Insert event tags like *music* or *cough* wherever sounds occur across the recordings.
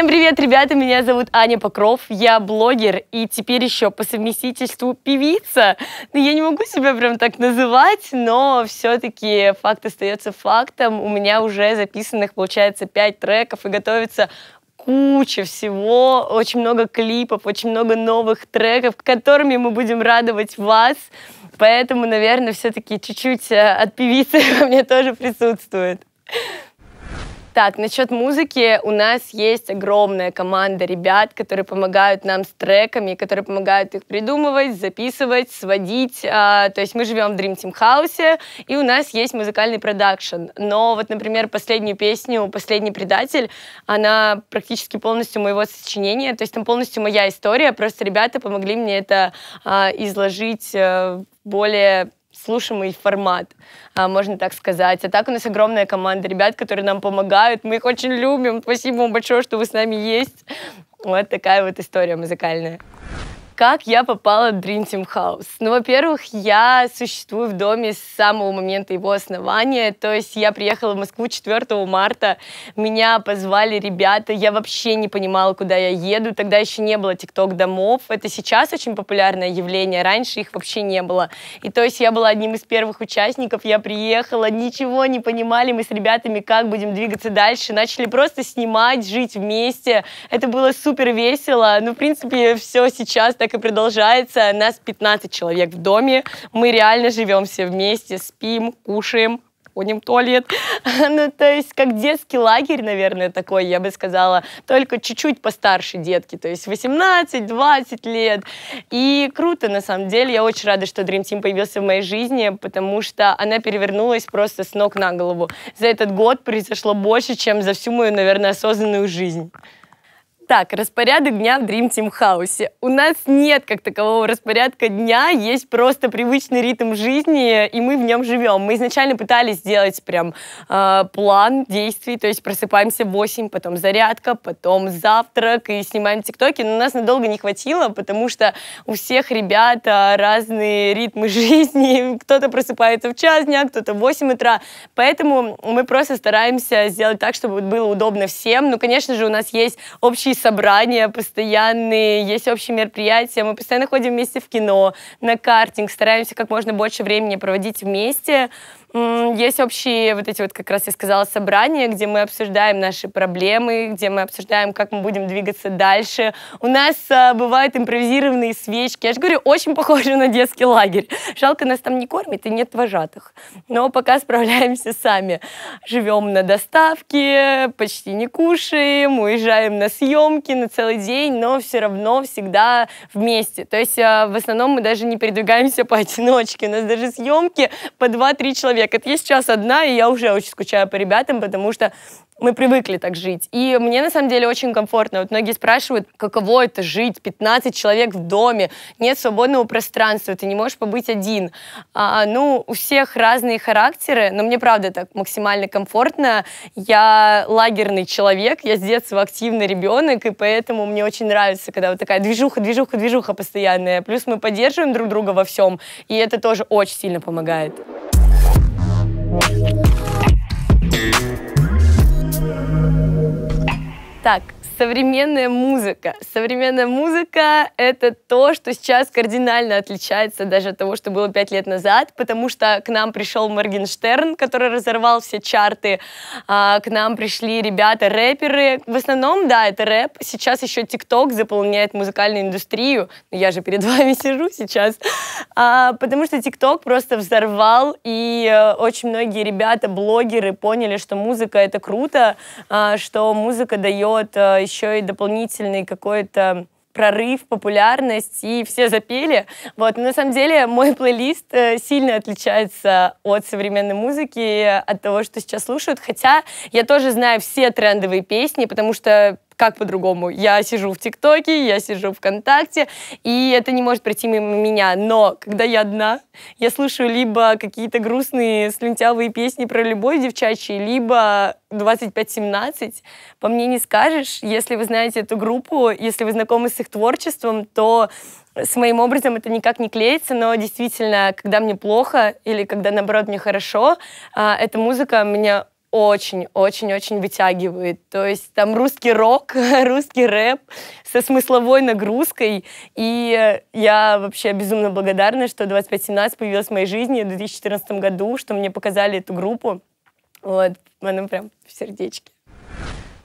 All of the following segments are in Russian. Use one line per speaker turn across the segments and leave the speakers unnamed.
Всем привет, ребята! Меня зовут Аня Покров, я блогер и теперь еще по совместительству певица. Ну, я не могу себя прям так называть, но все-таки факт остается фактом. У меня уже записанных, получается, пять треков и готовится куча всего, очень много клипов, очень много новых треков, которыми мы будем радовать вас. Поэтому, наверное, все-таки чуть-чуть э, от певицы *laughs* во мне тоже присутствует. Так, насчет музыки у нас есть огромная команда ребят, которые помогают нам с треками, которые помогают их придумывать, записывать, сводить. А, то есть мы живем в Dream Team House, и у нас есть музыкальный продакшн. Но вот, например, последнюю песню «Последний предатель», она практически полностью моего сочинения, то есть там полностью моя история, просто ребята помогли мне это а, изложить а, более слушаемый формат, а, можно так сказать. А так у нас огромная команда ребят, которые нам помогают. Мы их очень любим. Спасибо вам большое, что вы с нами есть. Вот такая вот история музыкальная. Как я попала в Dream Team House? Ну, во-первых, я существую в доме с самого момента его основания. То есть я приехала в Москву 4 марта, меня позвали ребята, я вообще не понимала, куда я еду. Тогда еще не было TikTok-домов. Это сейчас очень популярное явление, раньше их вообще не было. И то есть я была одним из первых участников, я приехала, ничего не понимали мы с ребятами, как будем двигаться дальше. Начали просто снимать, жить вместе. Это было супер весело. Ну, в принципе, все сейчас так так и продолжается. Нас 15 человек в доме. Мы реально живем все вместе, спим, кушаем, ходим в туалет. *laughs* ну, то есть, как детский лагерь, наверное, такой, я бы сказала, только чуть-чуть постарше детки, то есть 18-20 лет. И круто, на самом деле. Я очень рада, что Dream Team появился в моей жизни, потому что она перевернулась просто с ног на голову. За этот год произошло больше, чем за всю мою, наверное, осознанную жизнь. Так, распорядок дня в Dream Team House. У нас нет как такового распорядка дня, есть просто привычный ритм жизни, и мы в нем живем. Мы изначально пытались сделать прям э, план действий, то есть просыпаемся в 8, потом зарядка, потом завтрак и снимаем тиктоки, но нас надолго не хватило, потому что у всех ребят разные ритмы *laughs* жизни, кто-то просыпается в час дня, кто-то в 8 утра, поэтому мы просто стараемся сделать так, чтобы было удобно всем. Ну, конечно же, у нас есть общий собрания постоянные, есть общие мероприятия, мы постоянно ходим вместе в кино, на картинг, стараемся как можно больше времени проводить вместе. Есть общие, вот эти вот, как раз я сказала, собрания, где мы обсуждаем наши проблемы, где мы обсуждаем, как мы будем двигаться дальше. У нас а, бывают импровизированные свечки. Я же говорю, очень похоже на детский лагерь. Жалко, нас там не кормят и нет вожатых. Но пока справляемся сами. Живем на доставке, почти не кушаем, уезжаем на съемки на целый день, но все равно всегда вместе. То есть а, в основном мы даже не передвигаемся *laughs* поодиночке. У нас даже съемки по 2-3 человека человек. Это я сейчас одна, и я уже очень скучаю по ребятам, потому что мы привыкли так жить. И мне, на самом деле, очень комфортно. Вот многие спрашивают, каково это жить, 15 человек в доме, нет свободного пространства, ты не можешь побыть один. А, ну, у всех разные характеры, но мне, правда, так максимально комфортно. Я лагерный человек, я с детства активный ребенок, и поэтому мне очень нравится, когда вот такая движуха, движуха, движуха постоянная. Плюс мы поддерживаем друг друга во всем, и это тоже очень сильно помогает. Так, современная музыка. Современная музыка — это то, что сейчас кардинально отличается даже от того, что было пять лет назад, потому что к нам пришел Моргенштерн, который разорвал все чарты, а, к нам пришли ребята-рэперы. В основном, да, это рэп. Сейчас еще ТикТок заполняет музыкальную индустрию. Я же перед *laughs* вами сижу сейчас. А, потому что ТикТок просто взорвал, и э, очень многие ребята, блогеры поняли, что музыка — это круто, а, что музыка дает э, еще и дополнительный какой-то прорыв, популярность, и все запели. Вот. Но на самом деле мой плейлист э, сильно отличается от современной музыки, от того, что сейчас слушают, хотя я тоже знаю все трендовые песни, потому что как по-другому? Я сижу в ТикТоке, я сижу ВКонтакте, и это не может пройти мимо меня. Но когда я одна, я слушаю либо какие-то грустные слюнтявые песни про любовь девчачьи, либо 2517. По мне не скажешь. Если вы знаете эту группу, если вы знакомы с их творчеством, то с моим образом это никак не клеится, но действительно, когда мне плохо или когда, наоборот, мне хорошо, а, эта музыка меня очень-очень-очень вытягивает. То есть там русский рок, *laughs* русский рэп со смысловой нагрузкой. И я вообще безумно благодарна, что 2517 появилась в моей жизни в 2014 году, что мне показали эту группу. Вот, она прям в сердечке.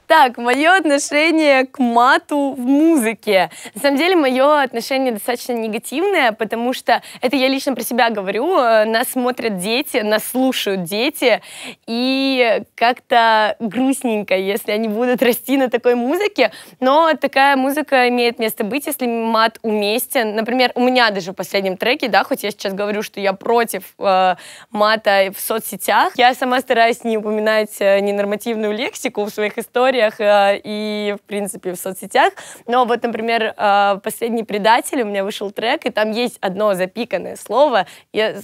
Так, мое отношение к мату в музыке. На самом деле, мое отношение достаточно негативное, потому что это я лично про себя говорю. Э, нас смотрят дети, нас слушают дети, и как-то грустненько, если они будут расти на такой музыке. Но такая музыка имеет место быть, если мат уместен. Например, у меня даже в последнем треке, да, хоть я сейчас говорю, что я против э, мата в соцсетях, я сама стараюсь не упоминать э, ненормативную лексику в своих историях, историях э, и, в принципе, в соцсетях. Но вот, например, э, «Последний предатель» у меня вышел трек, и там есть одно запиканное слово. Я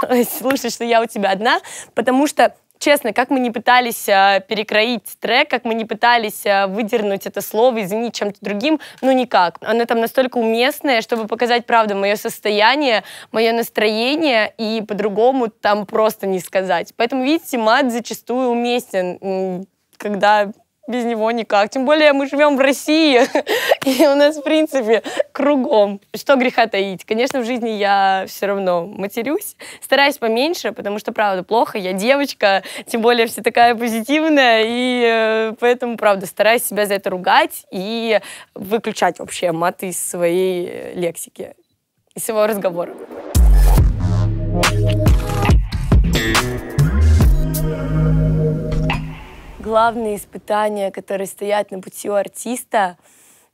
*laughs* слушай, что я у тебя одна, потому что честно, как мы не пытались э, перекроить трек, как мы не пытались э, выдернуть это слово, извинить чем-то другим, ну никак. Оно там настолько уместное, чтобы показать, правда, мое состояние, мое настроение, и по-другому там просто не сказать. Поэтому, видите, мат зачастую уместен, когда без него никак. Тем более мы живем в России, *laughs* и у нас, в принципе, кругом. Что греха таить? Конечно, в жизни я все равно матерюсь. Стараюсь поменьше, потому что, правда, плохо. Я девочка, тем более все такая позитивная, и э, поэтому, правда, стараюсь себя за это ругать и выключать вообще мат из своей лексики, из своего разговора. Главные испытания, которые стоят на пути у артиста,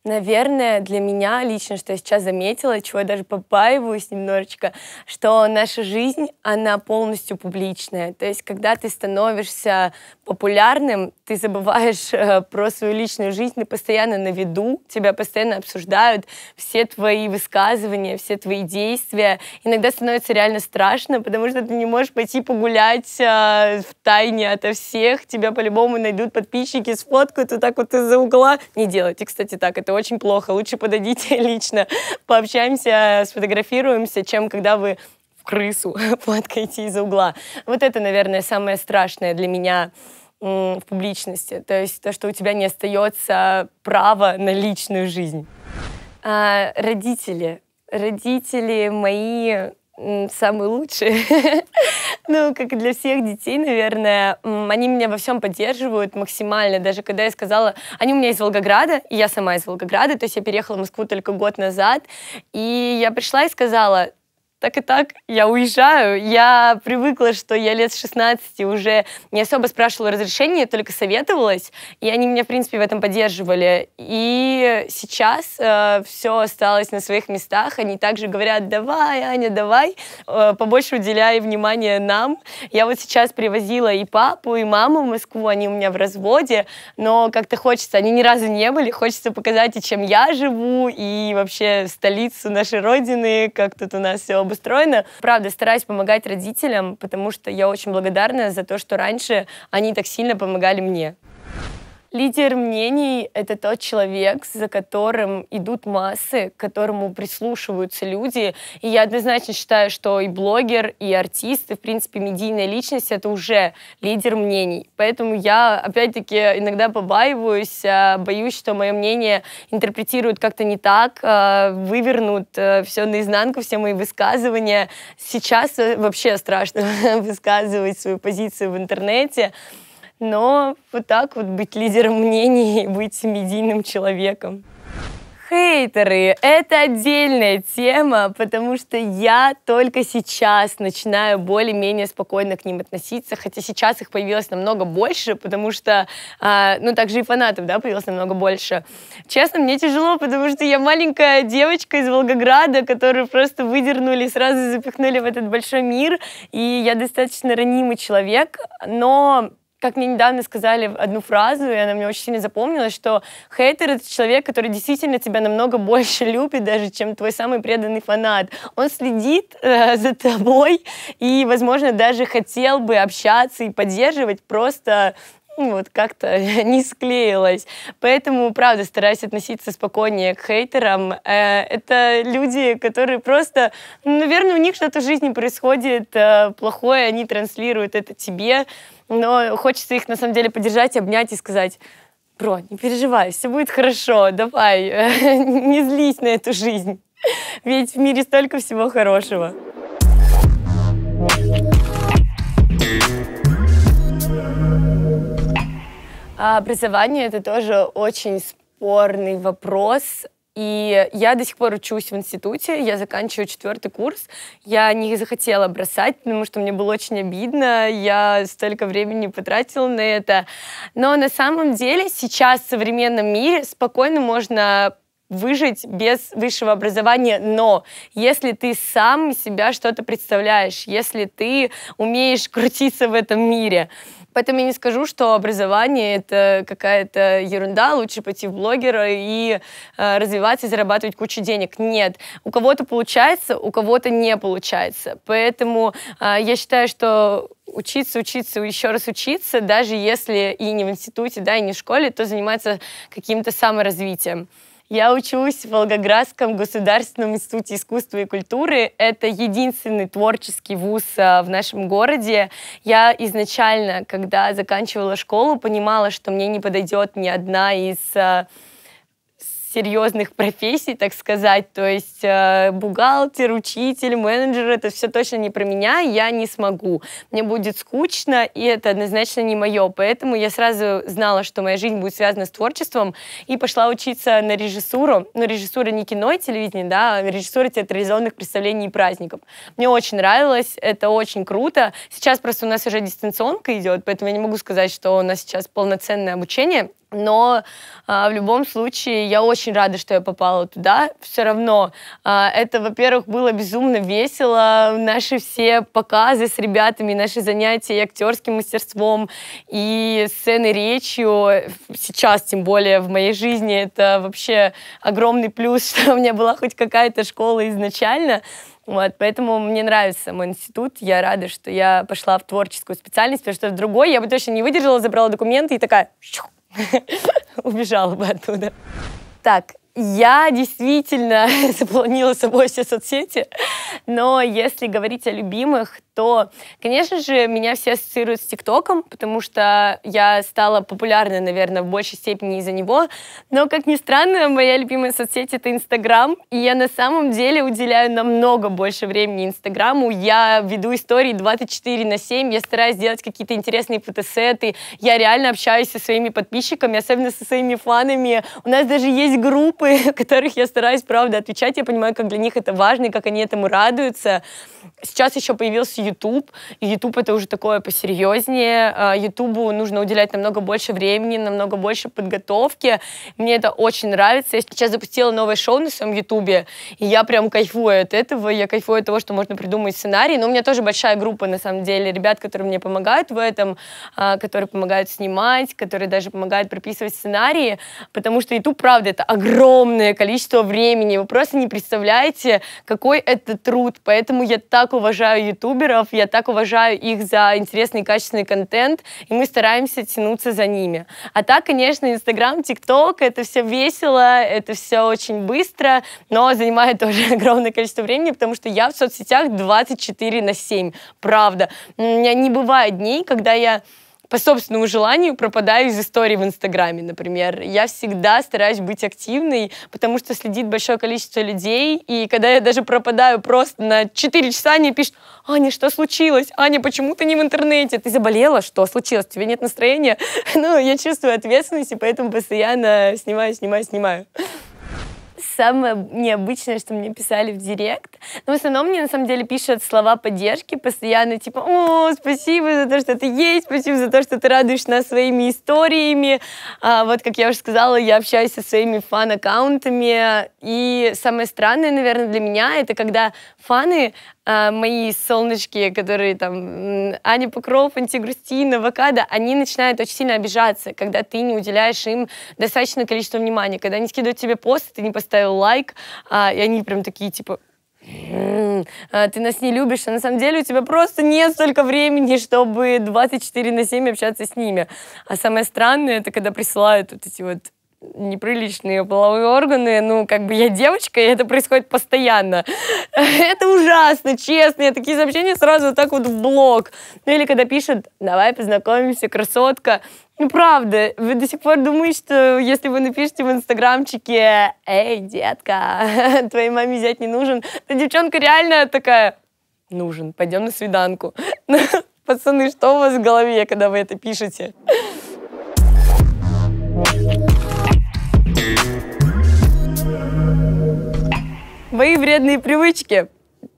наверное, для меня лично, что я сейчас заметила, чего я даже побаиваюсь немножечко, что наша жизнь, она полностью публичная. То есть, когда ты становишься популярным, ты забываешь *laughs* э, про свою личную жизнь, ты постоянно на виду, тебя постоянно обсуждают, все твои высказывания, все твои действия. Иногда становится реально страшно, потому что ты не можешь пойти погулять э, в тайне ото всех, тебя по-любому найдут подписчики, сфоткают вот так вот из-за угла. Не делайте, кстати, так, это очень плохо. Лучше подойдите *laughs* лично, пообщаемся, сфотографируемся, чем когда вы в крысу *laughs* фоткаете из-за угла. Вот это, наверное, самое страшное для меня в публичности. То есть то, что у тебя не остается права на личную жизнь. А, родители. Родители мои самые лучшие. *laughs* ну, как и для всех детей, наверное. Они меня во всем поддерживают максимально. Даже когда я сказала... Они у меня из Волгограда, и я сама из Волгограда, то есть я переехала в Москву только год назад. И я пришла и сказала, так и так я уезжаю. Я привыкла, что я лет с 16 уже не особо спрашивала разрешения, только советовалась, и они меня, в принципе, в этом поддерживали. И сейчас э, все осталось на своих местах. Они также говорят, давай, Аня, давай, э, побольше уделяй внимание нам. Я вот сейчас привозила и папу, и маму в Москву, они у меня в разводе, но как-то хочется, они ни разу не были, хочется показать и чем я живу, и вообще столицу нашей родины, как тут у нас все устроено. Правда, стараюсь помогать родителям, потому что я очень благодарна за то, что раньше они так сильно помогали мне. Лидер мнений — это тот человек, за которым идут массы, к которому прислушиваются люди. И я однозначно считаю, что и блогер, и артист, и, в принципе, медийная личность — это уже лидер мнений. Поэтому я, опять-таки, иногда побаиваюсь, а, боюсь, что мое мнение интерпретируют как-то не так, а, вывернут а, все наизнанку, все мои высказывания. Сейчас вообще страшно *laughs* высказывать свою позицию в интернете но вот так вот быть лидером мнений и быть медийным человеком. Хейтеры — это отдельная тема, потому что я только сейчас начинаю более-менее спокойно к ним относиться, хотя сейчас их появилось намного больше, потому что, э, ну, также и фанатов, да, появилось намного больше. Честно, мне тяжело, потому что я маленькая девочка из Волгограда, которую просто выдернули, сразу запихнули в этот большой мир, и я достаточно ранимый человек, но как мне недавно сказали одну фразу, и она мне очень сильно запомнилась, что хейтер — это человек, который действительно тебя намного больше любит, даже чем твой самый преданный фанат. Он следит э, за тобой и, возможно, даже хотел бы общаться и поддерживать, просто ну, вот как-то *laughs* не склеилось. Поэтому, правда, стараюсь относиться спокойнее к хейтерам. Э, это люди, которые просто, наверное, у них что-то в жизни происходит э, плохое, они транслируют это тебе, но хочется их на самом деле поддержать, обнять и сказать, бро, не переживай, все будет хорошо, давай, *laughs* не злись на эту жизнь. Ведь в мире столько всего хорошего. А образование — это тоже очень спорный вопрос. И я до сих пор учусь в институте, я заканчиваю четвертый курс. Я не захотела бросать, потому что мне было очень обидно. Я столько времени потратила на это. Но на самом деле сейчас в современном мире спокойно можно выжить без высшего образования, но если ты сам себя что-то представляешь, если ты умеешь крутиться в этом мире, Поэтому я не скажу, что образование — это какая-то ерунда, лучше пойти в блогера и э, развиваться и зарабатывать кучу денег. Нет. У кого-то получается, у кого-то не получается. Поэтому э, я считаю, что учиться, учиться, еще раз учиться, даже если и не в институте, да, и не в школе, то заниматься каким-то саморазвитием. Я учусь в Волгоградском государственном институте искусства и культуры. Это единственный творческий вуз а, в нашем городе. Я изначально, когда заканчивала школу, понимала, что мне не подойдет ни одна из а, серьезных профессий, так сказать. То есть э, бухгалтер, учитель, менеджер, это все точно не про меня, я не смогу. Мне будет скучно, и это однозначно не мое. Поэтому я сразу знала, что моя жизнь будет связана с творчеством, и пошла учиться на режиссуру. Но режиссура не кино и телевидение, да, а режиссура театрализованных представлений и праздников. Мне очень нравилось, это очень круто. Сейчас просто у нас уже дистанционка идет, поэтому я не могу сказать, что у нас сейчас полноценное обучение но а, в любом случае я очень рада, что я попала туда. Все равно а, это, во-первых, было безумно весело. Наши все показы с ребятами, наши занятия и актерским мастерством, и сцены речью. Сейчас, тем более, в моей жизни это вообще огромный плюс, *laughs* что у меня была хоть какая-то школа изначально. Вот, поэтому мне нравится мой институт. Я рада, что я пошла в творческую специальность, потому что в другой я бы точно не выдержала, забрала документы и такая *laughs* убежала бы оттуда. Так, я действительно *laughs* заполонила собой все соцсети, но если говорить о любимых, то, конечно же, меня все ассоциируют с ТикТоком, потому что я стала популярной, наверное, в большей степени из-за него. Но, как ни странно, моя любимая соцсеть — это Инстаграм, и я на самом деле уделяю намного больше времени Инстаграму. Я веду истории 24 на 7, я стараюсь делать какие-то интересные фотосеты, я реально общаюсь со своими подписчиками, особенно со своими фанами. У нас даже есть группы, *laughs* которых я стараюсь, правда, отвечать. Я понимаю, как для них это важно, и как они этому радуются. Сейчас еще появился YouTube, YouTube это уже такое посерьезнее. А, нужно уделять намного больше времени, намного больше подготовки. Мне это очень нравится. Я сейчас запустила новое шоу на своем YouTube, и я прям кайфую от этого. Я кайфую от того, что можно придумать сценарий. Но у меня тоже большая группа, на самом деле, ребят, которые мне помогают в этом, а, которые помогают снимать, которые даже помогают прописывать сценарии, потому что YouTube, правда, это огромное количество времени. Вы просто не представляете, какой это труд. Поэтому я так уважаю ютуберов, я так уважаю их за интересный качественный контент, и мы стараемся тянуться за ними. А так, конечно, Инстаграм, ТикТок, это все весело, это все очень быстро, но занимает *laughs* тоже огромное количество времени, потому что я в соцсетях 24 на 7, правда. У меня не бывает дней, когда я по собственному желанию пропадаю из истории в Инстаграме, например. Я всегда стараюсь быть активной, потому что следит большое количество людей, и когда я даже пропадаю просто на 4 часа, они пишут, Аня, что случилось? Аня, почему ты не в интернете? Ты заболела? Что случилось? Тебе нет настроения? *laughs* Ну, я чувствую ответственность, и поэтому постоянно снимаю, снимаю, снимаю самое необычное, что мне писали в директ. Но в основном мне на самом деле пишут слова поддержки постоянно, типа, о, спасибо за то, что ты есть, спасибо за то, что ты радуешь нас своими историями. А, вот, как я уже сказала, я общаюсь со своими фан-аккаунтами. И самое странное, наверное, для меня, это когда фаны а, мои солнышки, которые там Аня Покров, Антигрустина, Авокадо, они начинают очень сильно обижаться, когда ты не уделяешь им достаточное количество внимания, когда они скидывают тебе пост, ты не поставил лайк, а, и они прям такие типа а, ты нас не любишь, а на самом деле у тебя просто нет столько времени, чтобы 24 на 7 общаться с ними. А самое странное, это когда присылают вот эти вот неприличные половые органы, ну, как бы я девочка, и это происходит постоянно. *laughs* Это ужасно, честно. Я такие сообщения сразу вот так вот в блог. Ну, или когда пишут, давай познакомимся, красотка. Ну, правда, вы до сих пор думаете, что если вы напишете в инстаграмчике «Эй, детка, *laughs* твоей маме взять не нужен», то девчонка реально такая «Нужен, пойдем на свиданку». *laughs* Пацаны, что у вас в голове, когда вы это пишете? Мои вредные привычки.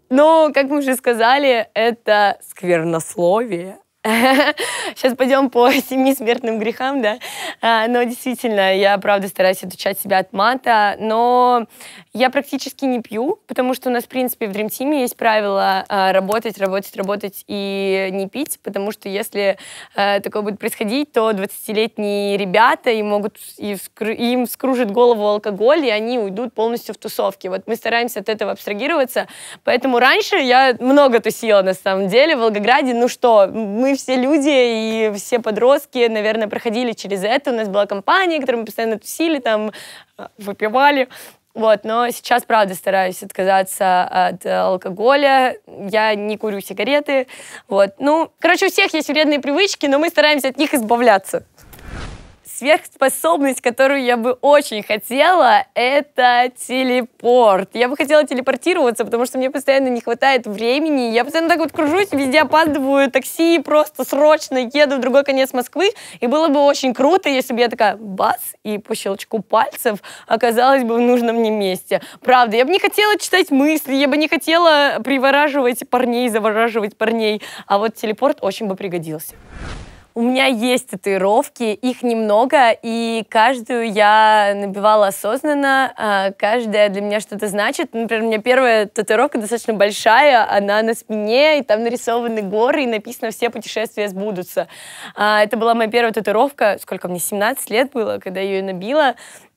Ну, как мы уже сказали, это сквернословие, *laughs* Сейчас пойдем по *laughs* семи смертным грехам, да. А, но действительно, я правда стараюсь отучать себя от мата, но я практически не пью, потому что у нас, в принципе, в Dream Team есть правило а, работать, работать, работать и не пить, потому что если а, такое будет происходить, то 20-летние ребята им могут, им скружит голову алкоголь, и они уйдут полностью в тусовки. Вот мы стараемся от этого абстрагироваться, поэтому раньше я много тусила, на самом деле, в Волгограде. Ну что, мы все люди и все подростки, наверное, проходили через это. У нас была компания, которой мы постоянно тусили, там, э, выпивали. Вот, но сейчас, правда, стараюсь отказаться от алкоголя. Я не курю сигареты. Вот, ну, короче, у всех есть вредные привычки, но мы стараемся от них избавляться сверхспособность, которую я бы очень хотела, это телепорт. Я бы хотела телепортироваться, потому что мне постоянно не хватает времени. Я постоянно так вот кружусь, везде опаздываю, такси просто срочно еду в другой конец Москвы. И было бы очень круто, если бы я такая бас и по щелчку пальцев оказалась бы в нужном мне месте. Правда, я бы не хотела читать мысли, я бы не хотела привораживать парней, завораживать парней. А вот телепорт очень бы пригодился. У меня есть татуировки, их немного, и каждую я набивала осознанно, а, каждая для меня что-то значит. Например, у меня первая татуировка достаточно большая, она на спине, и там нарисованы горы, и написано «Все путешествия сбудутся». А, это была моя первая татуировка, сколько мне, 17 лет было, когда я ее набила.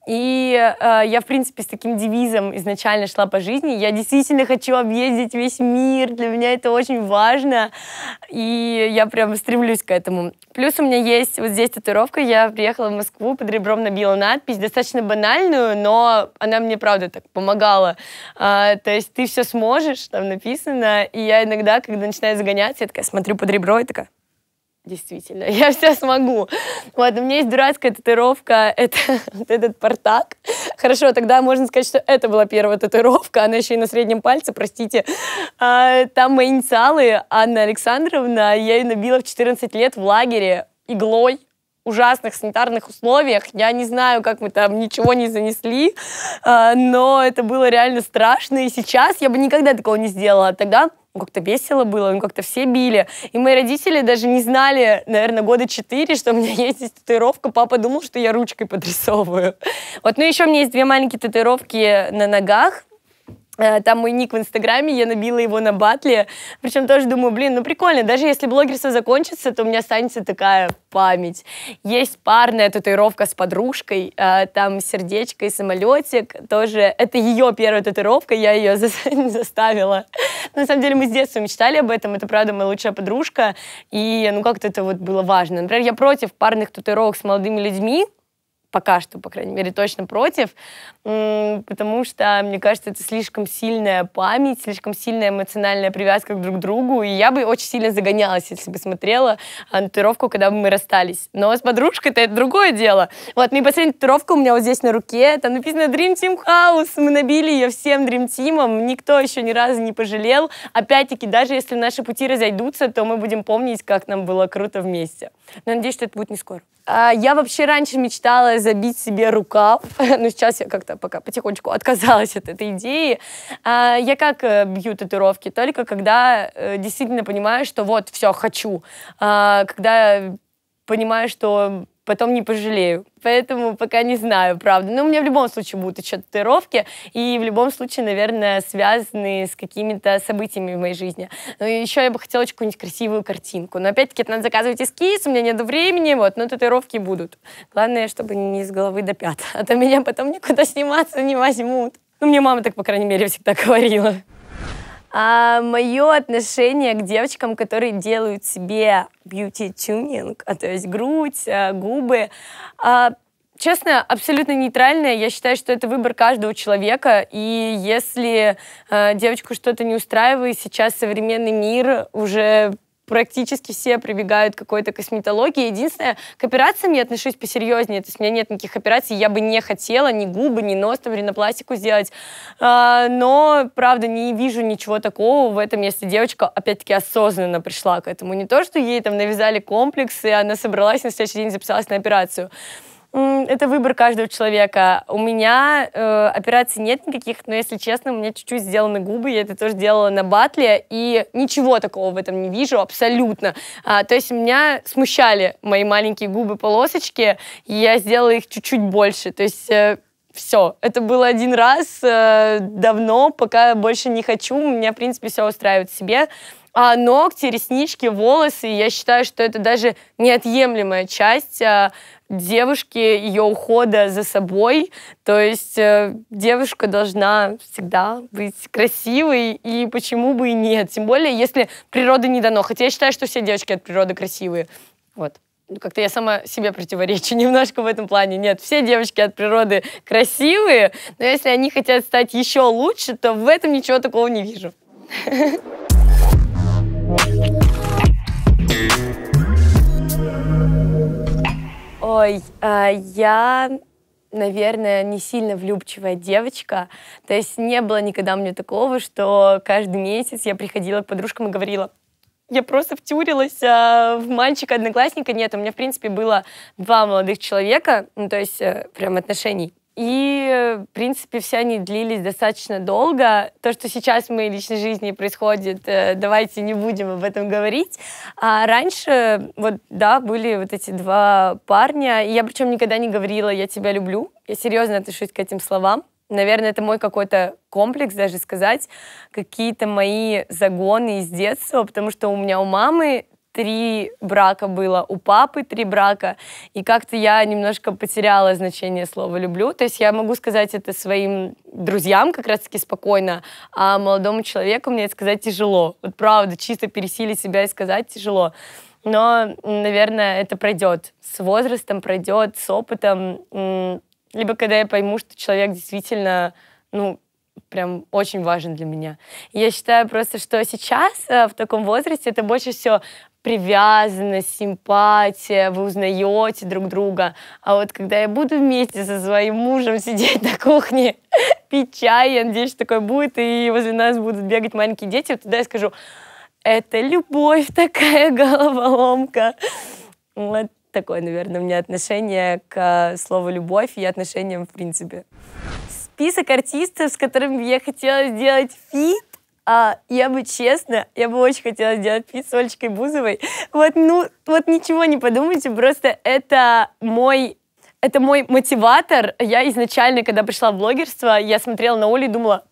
И э, я, в принципе, с таким девизом изначально шла по жизни. Я действительно хочу объездить весь мир. Для меня это очень важно. И я прям стремлюсь к этому. Плюс у меня есть вот здесь татуировка. Я приехала в Москву, под ребром набила надпись, достаточно банальную, но она мне, правда, так помогала. А, то есть ты все сможешь, там написано. И я иногда, когда начинаю загоняться, я такая смотрю под ребро и такая, Действительно, *laughs* я все смогу. Вот, у меня есть дурацкая татуировка, это *laughs* вот этот портак. Хорошо, тогда можно сказать, что это была первая татуировка, она еще и на среднем пальце, простите. А, там мои инициалы, Анна Александровна, я ее набила в 14 лет в лагере иглой ужасных санитарных условиях. Я не знаю, как мы там ничего не занесли, а, но это было реально страшно. И сейчас я бы никогда такого не сделала. Тогда ну, как-то весело было, ну, как-то все били. И мои родители даже не знали, наверное, года четыре, что у меня *laughs* есть здесь татуировка. Папа думал, что я ручкой подрисовываю. Вот, ну, еще у меня есть две маленькие татуировки на ногах. Э, там мой ник в Инстаграме, я набила его на батле. Причем тоже думаю, блин, ну прикольно, даже если блогерство закончится, то у меня останется такая память. Есть парная татуировка с подружкой, э, там сердечко и самолетик. Тоже это ее первая татуировка, я ее *laughs* заставила. на самом деле мы с детства мечтали об этом, это правда моя лучшая подружка. И ну как-то это вот было важно. Например, я против парных татуировок с молодыми людьми, пока что, по крайней мере, точно против, потому что, мне кажется, это слишком сильная память, слишком сильная эмоциональная привязка друг к другу, и я бы очень сильно загонялась, если бы смотрела а, татуировку, когда бы мы расстались. Но с подружкой это другое дело. Вот, ну и последняя татуировка у меня вот здесь на руке, там написано Dream Team House, мы набили ее всем Dream Team, никто еще ни разу не пожалел. Опять-таки, даже если наши пути разойдутся, то мы будем помнить, как нам было круто вместе. Но надеюсь, что это будет не скоро. А, я вообще раньше мечтала забить себе рукав, *laughs* но сейчас я как-то пока потихонечку отказалась *laughs* от этой идеи. А, я как э, бью татуировки? Только когда э, действительно понимаю, что вот, все, хочу. А, когда понимаю, что потом не пожалею. Поэтому пока не знаю, правда. Но у меня в любом случае будут еще татуировки, и в любом случае, наверное, связанные с какими-то событиями в моей жизни. Но еще я бы хотела какую-нибудь красивую картинку. Но опять-таки это надо заказывать эскиз, у меня нет времени, вот, но татуировки будут. Главное, чтобы не с головы до пят, а то меня потом никуда сниматься не возьмут. Ну, мне мама так, по крайней мере, всегда говорила. А мое отношение к девочкам, которые делают себе бьюти-тюнинг, а, то есть грудь, а, губы, а, честно, абсолютно нейтральная. Я считаю, что это выбор каждого человека. И если э, девочку что-то не устраивает, сейчас современный мир уже практически все прибегают к какой-то косметологии. Единственное, к операциям я отношусь посерьезнее. То есть у меня нет никаких операций, я бы не хотела ни губы, ни нос, там, ринопластику сделать. А, но, правда, не вижу ничего такого в этом, если девочка, опять-таки, осознанно пришла к этому. Не то, что ей там навязали комплекс, и она собралась на следующий день записалась на операцию. Это выбор каждого человека. У меня э, операций нет никаких, но, если честно, у меня чуть-чуть сделаны губы. Я это тоже делала на батле, и ничего такого в этом не вижу абсолютно. А, то есть меня смущали мои маленькие губы-полосочки, и я сделала их чуть-чуть больше. То есть э, все. Это было один раз э, давно, пока больше не хочу. Меня, в принципе, все устраивает себе. А ногти, реснички, волосы, я считаю, что это даже неотъемлемая часть а, девушки, ее ухода за собой. То есть э, девушка должна всегда быть красивой, и почему бы и нет. Тем более, если природа не дано. Хотя я считаю, что все девочки от природы красивые. Вот. Ну, как-то я сама себе противоречу *laughs* немножко в этом плане. Нет, все девочки от природы красивые, но если они хотят стать еще лучше, то в этом ничего такого не вижу. *laughs* Ой, а, я, наверное, не сильно влюбчивая девочка. То есть не было никогда у меня такого, что каждый месяц я приходила к подружкам и говорила, я просто втюрилась а, в мальчика-одноклассника. Нет, у меня, в принципе, было два молодых человека, ну, то есть э, прям отношений. И, в принципе, все они длились достаточно долго. То, что сейчас в моей личной жизни происходит, э, давайте не будем об этом говорить. А раньше, вот, да, были вот эти два парня. И я причем никогда не говорила «я тебя люблю». Я серьезно отношусь к этим словам. Наверное, это мой какой-то комплекс даже сказать, какие-то мои загоны из детства, потому что у меня у мамы три брака было, у папы три брака, и как-то я немножко потеряла значение слова «люблю». То есть я могу сказать это своим друзьям как раз-таки спокойно, а молодому человеку мне это сказать тяжело. Вот правда, чисто пересилить себя и сказать тяжело. Но, наверное, это пройдет. С возрастом пройдет, с опытом. Либо когда я пойму, что человек действительно, ну, прям очень важен для меня. Я считаю просто, что сейчас, э, в таком возрасте, это больше всего привязанность, симпатия, вы узнаете друг друга. А вот когда я буду вместе со своим мужем сидеть *laughs* на кухне, пить чай, я надеюсь, что такое будет, и возле нас будут бегать маленькие дети, вот тогда я скажу, это любовь такая *laughs* головоломка. Вот такое, наверное, у меня отношение к слову «любовь» и отношениям в принципе. Список артистов, с которыми я хотела сделать фит, а, я бы честно, я бы очень хотела сделать фит с Олечкой Бузовой. Вот, ну, вот ничего не подумайте, просто это мой это мой мотиватор. Я изначально, когда пришла в блогерство, я смотрела на Олю и думала,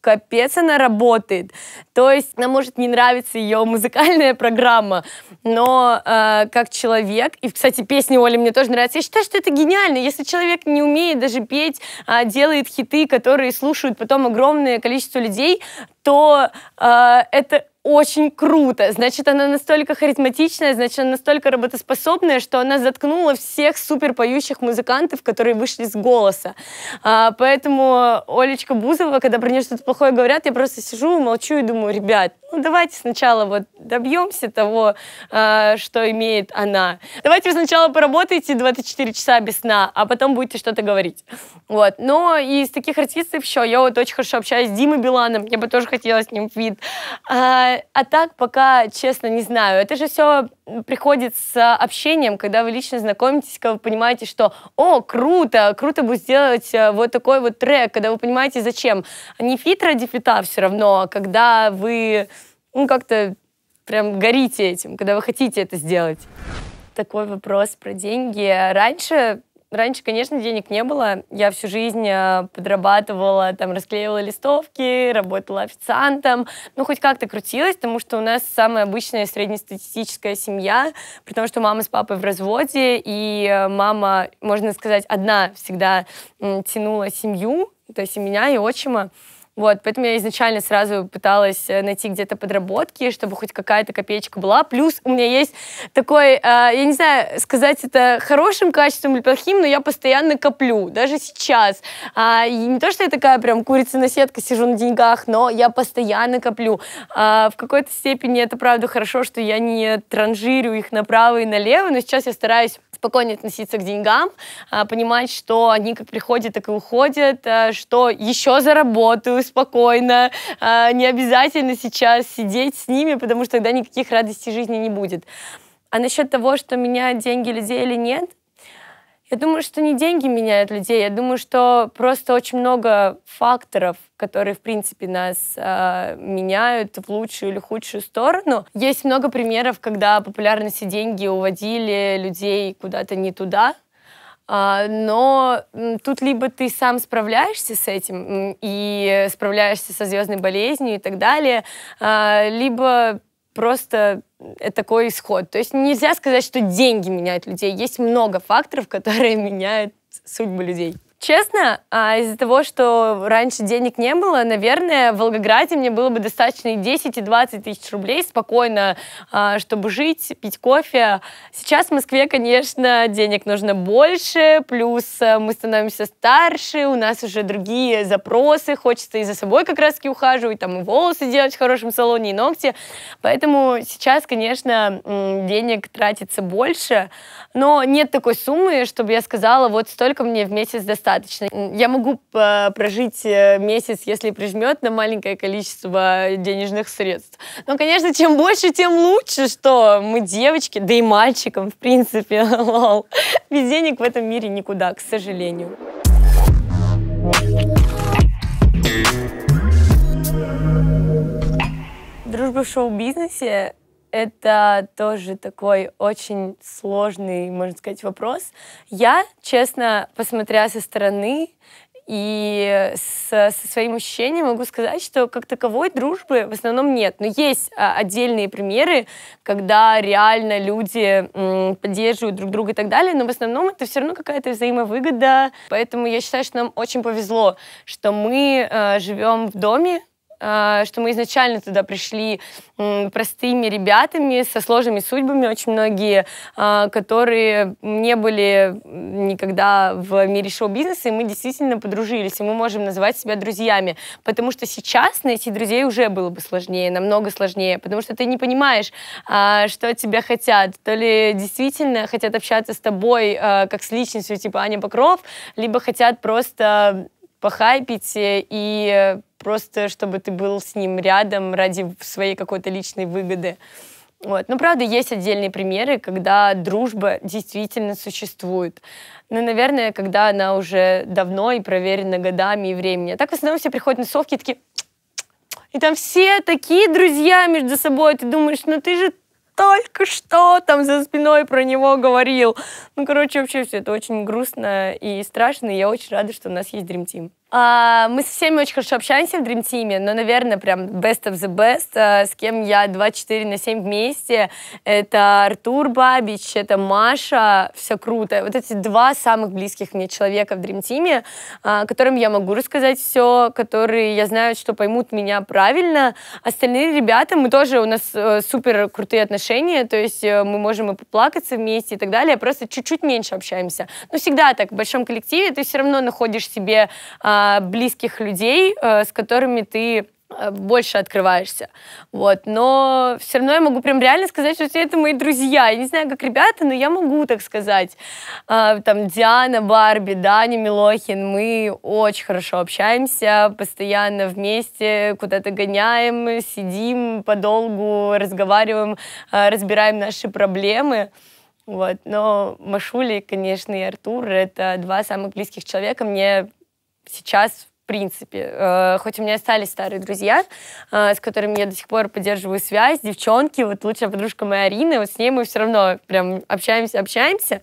капец она работает. То есть нам может не нравиться ее музыкальная программа, но э, как человек, и, кстати, песни Оли мне тоже нравятся, я считаю, что это гениально. Если человек не умеет даже петь, а делает хиты, которые слушают потом огромное количество людей, то э, это очень круто. Значит, она настолько харизматичная, значит, она настолько работоспособная, что она заткнула всех супер поющих музыкантов, которые вышли с голоса. А, поэтому Олечка Бузова, когда про нее что-то плохое говорят, я просто сижу, молчу и думаю, ребят, ну давайте сначала вот добьемся того, а, что имеет она. Давайте вы сначала поработайте 24 часа без сна, а потом будете что-то говорить. Вот. Но из таких артистов еще я вот очень хорошо общаюсь с Димой Биланом, я бы тоже хотела с ним фит. А, а так пока, честно, не знаю. Это же все приходит с общением, когда вы лично знакомитесь, когда вы понимаете, что «О, круто! Круто бы сделать э, вот такой вот трек», когда вы понимаете, зачем. А не фит ради фита все равно, а когда вы ну, как-то прям горите этим, когда вы хотите это сделать. Такой вопрос про деньги. Раньше Раньше, конечно, денег не было. Я всю жизнь э, подрабатывала, там, расклеивала листовки, работала официантом. Ну, хоть как-то крутилась, потому что у нас самая обычная среднестатистическая семья, потому что мама с папой в разводе, и э, мама, можно сказать, одна всегда тянула семью, то есть и меня, и отчима. Вот, поэтому я изначально сразу пыталась э, найти где-то подработки, чтобы хоть какая-то копеечка была. Плюс у меня есть такой, э, я не знаю, сказать это хорошим качеством или плохим, но я постоянно коплю, даже сейчас. А, и не то, что я такая прям курица на сетка, сижу на деньгах, но я постоянно коплю. А, в какой-то степени это правда хорошо, что я не транжирю их направо и налево, но сейчас я стараюсь спокойнее относиться к деньгам, а, понимать, что они как приходят, так и уходят, а, что еще заработаю спокойно, а, не обязательно сейчас сидеть с ними, потому что тогда никаких радостей жизни не будет. А насчет того, что меняют деньги людей или нет, я думаю, что не деньги меняют людей. Я думаю, что просто очень много факторов, которые, в принципе, нас э, меняют в лучшую или худшую сторону. Есть много примеров, когда популярность и деньги уводили людей куда-то не туда. А, но тут либо ты сам справляешься с этим и справляешься со звездной болезнью и так далее, а, либо просто такой исход. То есть нельзя сказать, что деньги меняют людей. Есть много факторов, *laughs* которые меняют судьбы людей. Честно, а, из-за того, что раньше денег не было, наверное, в Волгограде мне было бы достаточно и 10, и 20 тысяч рублей спокойно, а, чтобы жить, пить кофе. Сейчас в Москве, конечно, денег нужно больше, плюс э, мы становимся старше, у нас уже другие запросы, хочется и за собой как раз-таки ухаживать, там и волосы делать в хорошем салоне, и ногти. Поэтому сейчас, конечно, денег тратится больше, но нет такой суммы, чтобы я сказала, вот столько мне в месяц достаточно. Я могу э, прожить э, месяц, если прижмет на маленькое количество денежных средств. Но, конечно, чем больше, тем лучше, что мы девочки, да и мальчикам, в принципе, *laughs* лол. Без денег в этом мире никуда, к сожалению. Дружба в шоу-бизнесе это тоже такой очень сложный, можно сказать, вопрос. Я, честно, посмотря со стороны и со, со своим ощущением могу сказать, что как таковой дружбы в основном нет. Но есть а, отдельные примеры, когда реально люди м, поддерживают друг друга и так далее, но в основном это все равно какая-то взаимовыгода. Поэтому я считаю, что нам очень повезло, что мы э, живем в доме, а, что мы изначально туда пришли простыми ребятами со сложными судьбами, очень многие, а, которые не были никогда в мире шоу-бизнеса, и мы действительно подружились, и мы можем называть себя друзьями, потому что сейчас найти друзей уже было бы сложнее, намного сложнее, потому что ты не понимаешь, а, что от тебя хотят, то ли действительно хотят общаться с тобой как с личностью типа Аня Покров, либо хотят просто похайпить и просто чтобы ты был с ним рядом ради своей какой-то личной выгоды. Вот. Но, правда, есть отдельные примеры, когда дружба действительно существует. Но, наверное, когда она уже давно и проверена годами и временем. Так в основном все приходят на совки и такие... И там все такие друзья между собой. Ты думаешь, ну ты же только что там за спиной про него говорил. Ну, короче, вообще все это очень грустно и страшно. И я очень рада, что у нас есть Dream Team. А, мы со всеми очень хорошо общаемся в Dream Team, но, наверное, прям best of the best, а, с кем я 24 на 7 вместе, это Артур Бабич, это Маша, все круто. Вот эти два самых близких мне человека в Dream Team, а, которым я могу рассказать все, которые я знаю, что поймут меня правильно. Остальные ребята, мы тоже, у нас э, супер крутые отношения, то есть э, мы можем и поплакаться вместе и так далее, просто чуть-чуть меньше общаемся. Но всегда так, в большом коллективе ты все равно находишь себе а, близких людей, э, с которыми ты э, больше открываешься. Вот. Но все равно я могу прям реально сказать, что все это мои друзья. Я не знаю, как ребята, но я могу так сказать. А, там Диана, Барби, Даня Милохин, мы очень хорошо общаемся, постоянно вместе куда-то гоняем, сидим подолгу, разговариваем, а, разбираем наши проблемы. Вот. Но Машули, конечно, и Артур — это два самых близких человека. Мне сейчас в принципе. Э, хоть у меня остались старые друзья, э, с которыми я до сих пор поддерживаю связь, девчонки, вот лучшая подружка моя Арина, вот с ней мы все равно прям общаемся, общаемся.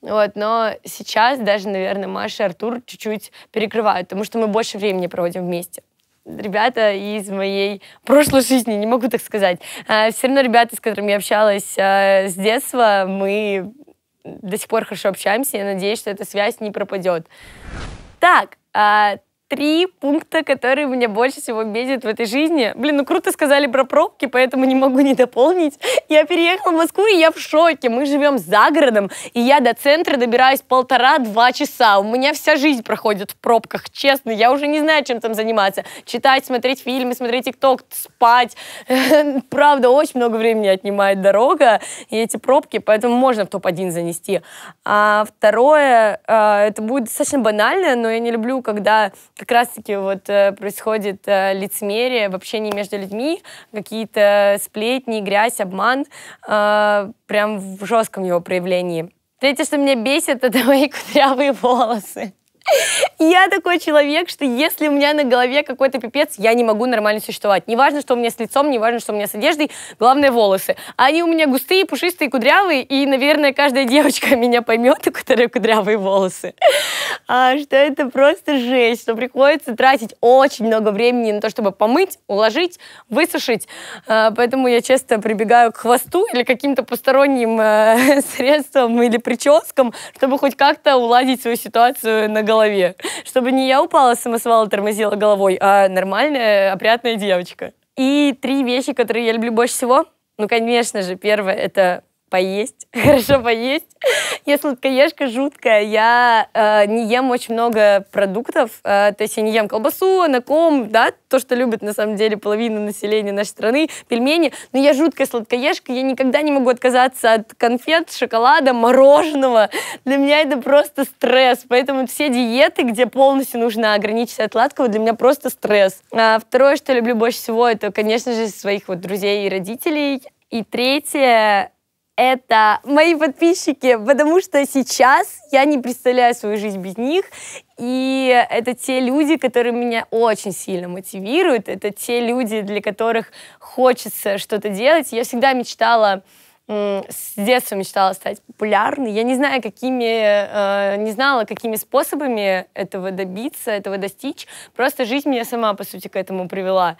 Вот, но сейчас даже, наверное, Маша и Артур чуть-чуть перекрывают, потому что мы больше времени проводим вместе ребята из моей прошлой жизни, не могу так сказать. Э, все равно ребята, с которыми я общалась с детства, мы до сих пор хорошо общаемся. Я надеюсь, что эта связь не пропадет. Так, а, три пункта, которые меня больше всего бесит в этой жизни. Блин, ну круто сказали про пробки, поэтому не могу не дополнить. Я переехала в Москву, и я в шоке. Мы живем за городом, и я до центра добираюсь полтора-два часа. У меня вся жизнь проходит в пробках, честно. Я уже не знаю, чем там заниматься. Читать, смотреть фильмы, смотреть тикток, спать. *laughs* Правда, очень много времени отнимает дорога и эти пробки, поэтому можно в топ-1 занести. А второе, а, это будет достаточно банально, но я не люблю, когда как раз-таки вот э, происходит э, лицемерие в общении между людьми, какие-то сплетни, грязь, обман, э, прям в жестком его проявлении. Третье, что меня бесит, это *laughs* мои кудрявые волосы. *laughs* Я такой человек, что если у меня на голове какой-то пипец, я не могу нормально существовать. Неважно, что у меня с лицом, неважно, что у меня с одеждой, главное волосы. Они у меня густые, пушистые, кудрявые, и, наверное, каждая *laughs* девочка меня поймет, у которой кудрявые волосы. *laughs* А, что это просто жесть, что приходится тратить очень много времени на то, чтобы помыть, уложить, высушить. А, поэтому я часто прибегаю к хвосту или каким-то посторонним э, средствам или прическам, чтобы хоть как-то уладить свою ситуацию на голове голове. Чтобы не я упала самосвала, тормозила головой, а нормальная, опрятная девочка. И три вещи, которые я люблю больше всего. Ну, конечно же, первое — это поесть, *laughs* хорошо поесть. Я сладкоежка жуткая, я э, не ем очень много продуктов, э, то есть я не ем колбасу, анаком, да, то, что любит на самом деле половина населения нашей страны, пельмени, но я жуткая сладкоежка, я никогда не могу отказаться от конфет, шоколада, мороженого. Для меня это просто стресс, поэтому все диеты, где полностью нужно ограничиться от сладкого, для меня просто стресс. А второе, что люблю больше всего, это, конечно же, своих вот друзей и родителей. И третье, это мои подписчики, потому что сейчас я не представляю свою жизнь без них. И это те люди, которые меня очень сильно мотивируют. Это те люди, для которых хочется что-то делать. Я всегда мечтала с детства мечтала стать популярной. Я не знаю, какими, э, не знала, какими способами этого добиться, этого достичь. Просто жизнь меня сама, по сути, к этому привела.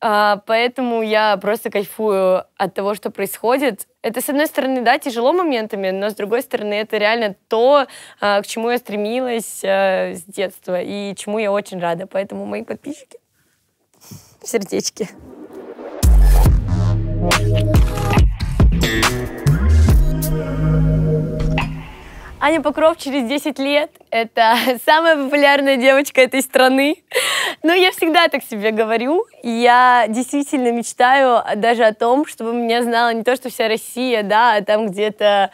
А, поэтому я просто кайфую от того, что происходит. Это, с одной стороны, да, тяжело моментами, но с другой стороны, это реально то, а, к чему я стремилась а, с детства и чему я очень рада. Поэтому мои подписчики, сердечки. Аня Покров через 10 лет — это *laughs* самая популярная девочка этой страны. Но я всегда так себе говорю. Я действительно мечтаю даже о том, чтобы меня знала не то, что вся Россия, да, а там где-то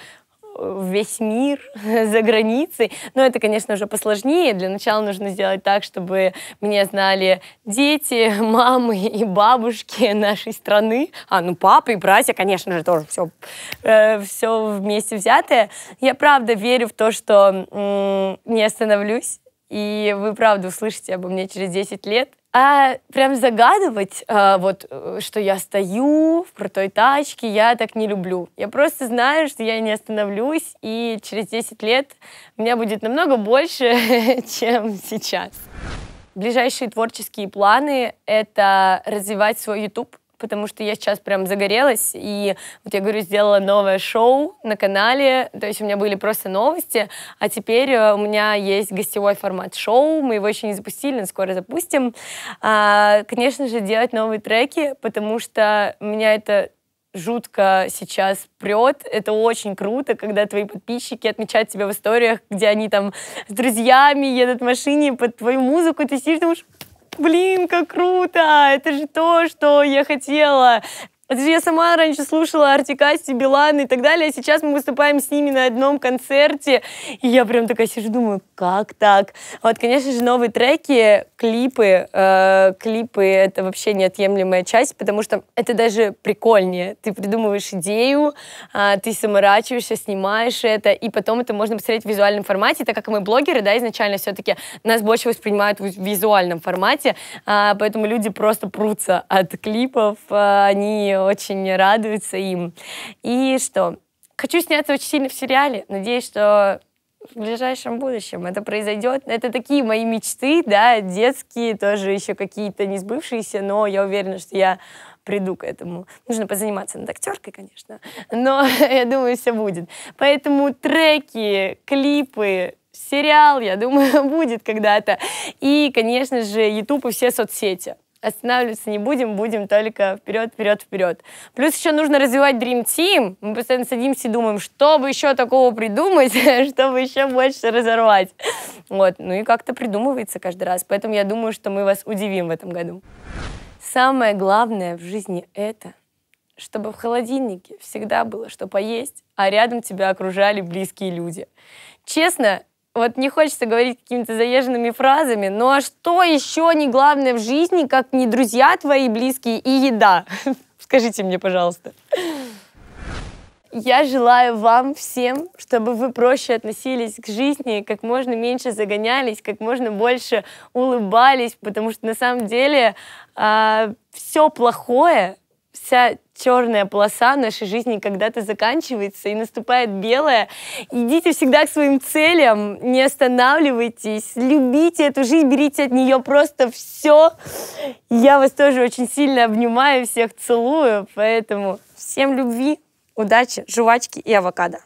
весь мир *laughs* за границей. Но это, конечно, уже посложнее. Для начала нужно сделать так, чтобы меня знали дети, *laughs* мамы и бабушки нашей страны. А, ну, папа и братья, конечно же, тоже все, э, все вместе взятое. Я правда верю в то, что м- не остановлюсь. И вы правда услышите обо мне через 10 лет. А прям загадывать, а, вот, э, что я стою в крутой тачке, я так не люблю. Я просто знаю, что я не остановлюсь, и через 10 лет у меня будет намного больше, *laughs* чем сейчас. Ближайшие творческие планы — это развивать свой YouTube, потому что я сейчас прям загорелась, и вот я говорю, сделала новое шоу на канале, то есть у меня были просто новости, а теперь э, у меня есть гостевой формат шоу, мы его еще не запустили, но скоро запустим. А, конечно же, делать новые треки, потому что меня это жутко сейчас прет. Это очень круто, когда твои подписчики отмечают тебя в историях, где они там с друзьями едут в машине под твою музыку, ты сидишь, думаешь, блин, как круто, это же то, что я хотела. Это же я сама раньше слушала Артикасти, Билан и так далее, а сейчас мы выступаем с ними на одном концерте, и я прям такая сижу, думаю, как так? Вот, конечно же, новые треки, клипы, э, клипы — это вообще неотъемлемая часть, потому что это даже прикольнее. Ты придумываешь идею, э, ты заморачиваешься, снимаешь это, и потом это можно посмотреть в визуальном формате, так как мы блогеры, да, изначально все-таки нас больше воспринимают в визуальном формате, э, поэтому люди просто прутся от клипов, э, они очень радуются им. И что? Хочу сняться очень сильно в сериале. Надеюсь, что в ближайшем будущем это произойдет. Это такие мои мечты, да, детские, тоже еще какие-то не сбывшиеся, но я уверена, что я приду к этому. Нужно позаниматься над актеркой, конечно, но *laughs* я думаю, все будет. Поэтому треки, клипы, сериал, я думаю, *laughs* будет когда-то. И, конечно же, YouTube и все соцсети останавливаться не будем, будем только вперед, вперед, вперед. Плюс еще нужно развивать Dream Team. Мы постоянно садимся и думаем, что бы еще такого придумать, *laughs* чтобы еще больше разорвать. Вот. Ну и как-то придумывается каждый раз. Поэтому я думаю, что мы вас удивим в этом году. Самое главное в жизни это, чтобы в холодильнике всегда было что поесть, а рядом тебя окружали близкие люди. Честно, вот не хочется говорить какими-то заезженными фразами, ну а что еще не главное в жизни, как не друзья твои близкие и еда? *laughs* Скажите мне, пожалуйста. Я желаю вам всем, чтобы вы проще относились к жизни, как можно меньше загонялись, как можно больше улыбались, потому что на самом деле э, а, все плохое, вся черная полоса нашей жизни когда-то заканчивается и наступает белая. Идите всегда к своим целям, не останавливайтесь, любите эту жизнь, берите от нее просто все. Я вас тоже очень сильно обнимаю, всех целую, поэтому всем любви, удачи, жвачки и авокадо.